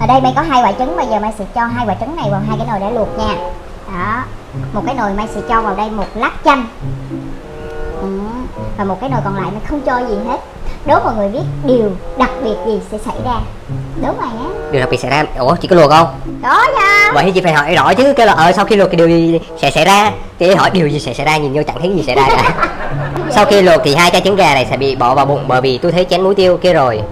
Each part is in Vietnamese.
ở đây mày có hai quả trứng bây giờ mày sẽ cho hai quả trứng này vào hai cái nồi để luộc nha. Đó một cái nồi mày sẽ cho vào đây một lát chanh. Ừ. và một cái nồi còn lại mày không cho gì hết. Đố mọi người biết điều đặc biệt gì sẽ xảy ra? Đố mày á. Điều đặc biệt xảy ra? Ủa chỉ có luộc không? Có nha. Vậy thì chị phải hỏi rõ chứ cái là ờ sau khi luộc thì điều gì sẽ xảy ra? Thì hỏi điều gì sẽ xảy ra nhìn vô chẳng thấy gì xảy ra cả. Sau khi luộc thì hai cái trứng gà này sẽ bị bỏ vào bụng bởi vì tôi thấy chén muối tiêu kia rồi.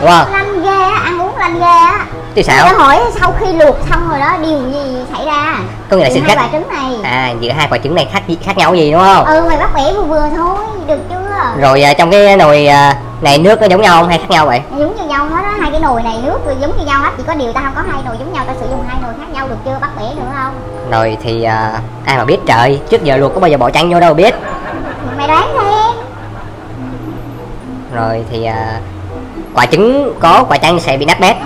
Đúng không? Ghê á ăn uống lanh ghê á. Thì sao? Tao hỏi sau khi luộc xong rồi đó điều gì xảy ra? Có nghĩa là sự khác quả trứng này. À giữa hai quả trứng này khác khác nhau gì đúng không? Ừ mày bắt bẻ vừa vừa thôi được chưa? Rồi à, trong cái nồi à, này nước nó giống nhau không hay khác nhau vậy? Giống như nhau hết á hai cái nồi này nước giống như nhau hết chỉ có điều tao không có hai nồi giống nhau tao sử dụng hai nồi khác nhau được chưa bắt bẻ nữa không? Rồi thì à, ai mà biết trời trước giờ luộc có bao giờ bỏ chanh vô đâu biết. Mày đoán thêm rồi thì à, quả trứng có quả chanh sẽ bị nát bét.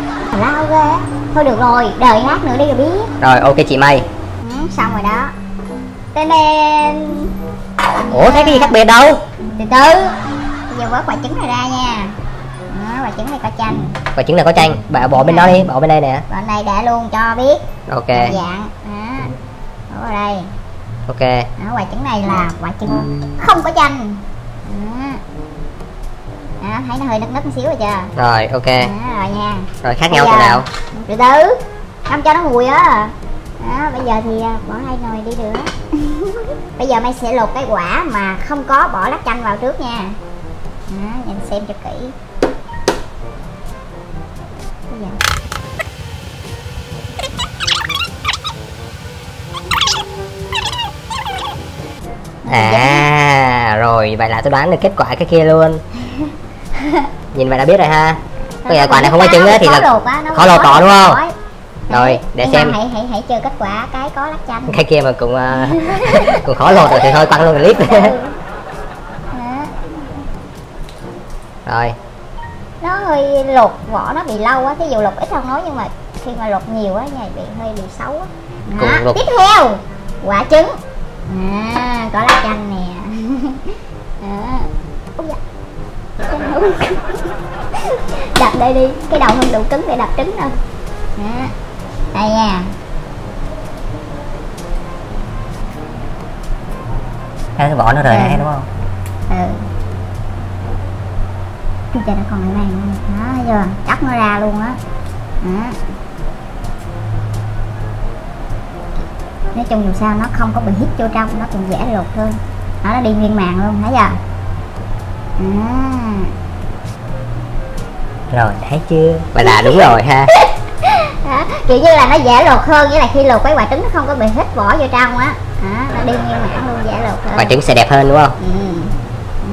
Lao ghê á thôi được rồi đợi lát nữa đi rồi biết. Rồi ok chị may ừ, xong rồi đó. Tên đen ủa thấy cái gì khác biệt đâu? Từ từ giờ vớt quả trứng này ra nha. Đó, quả trứng này có chanh. Quả trứng này có chanh. Bà bỏ bên đó đi bỏ bên đây nè. Quả này đã luôn cho biết. Ok. Dạng đó. Bỏ vào đây. Ok. Đó, quả trứng này là quả trứng không có chanh. Đó. Thấy nó hơi nứt nứt một xíu rồi chưa rồi ok. Đó, rồi nha. Rồi khác Bây nhau giờ- chỗ nào? Từ từ. Không cho nó mùi á. Đó bây giờ thì à, bỏ hai nồi đi nữa bây giờ mày sẽ lột cái quả mà không có bỏ lát chanh vào trước nha. Đó, nhìn xem cho kỹ. Bây giờ. à rồi vậy là tôi đoán được kết quả cái kia luôn nhìn vậy đã biết rồi ha. Nghĩa là quả này không có trứng á thì là lột á, khó lột tỏ đúng không. Rồi, để Nhưng xem. hãy hãy hãy chờ kết quả cái có lát chanh. Cái kia mà cũng à, cũng khó lột rồi thì thôi quăng luôn clip. Ừ. Rồi. Nó hơi lột vỏ nó bị lâu á thí dụ lột ít không nói nhưng mà khi mà lột nhiều á nhà bị hơi bị xấu á. Lột. tiếp theo. Quả trứng. À, có lá chanh nè. Đập đây đi cái đầu không đủ cứng để đập trứng đâu Đó. đây nha cái vỏ nó rời Ừ. ra đúng không ừ giờ nó còn cái này nữa đó thấy chưa chắc nó ra luôn á đó. nói chung dù sao nó không có bị hít vô trong nó cũng dễ lột hơn đó nó đi nguyên màng luôn thấy chưa. Rồi thấy chưa? Vậy là đúng rồi ha. Đó. kiểu như là nó dễ lột hơn với lại khi lột cái quả trứng nó không có bị hít vỏ vô trong á. Đó, nó đi nguyên mảng luôn dễ lột hơn. Quả trứng sẽ đẹp hơn đúng không? Ừ. Ừ.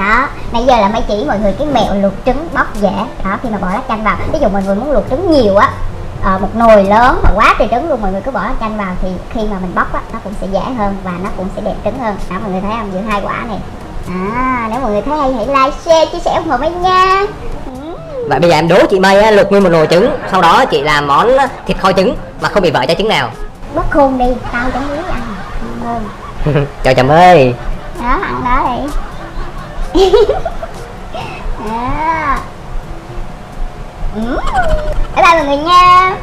đó nãy giờ là mấy chỉ mọi người cái mẹo luộc trứng bóc dễ đó khi mà bỏ lá chanh vào. Ví dụ mọi người muốn luộc trứng nhiều á ờ, một nồi lớn mà quá trời trứng luôn mọi người cứ bỏ lá chanh vào thì khi mà mình bóc á nó cũng sẽ dễ hơn và nó cũng sẽ đẹp trứng hơn. Đó mọi người thấy không? Giữa hai quả này à nếu mọi người thấy hay hãy like share chia sẻ ủng hộ mấy nha. Vậy bây giờ em đố chị May á, luộc nguyên một nồi trứng sau đó chị làm món thịt kho trứng mà không bị vỡ trái trứng nào? Bớt khôn đi tao chẳng muốn ăn. Ngon. Chào chồng ơi. Đó ăn đó đi. Đó. Ừ. bye bye mọi người nha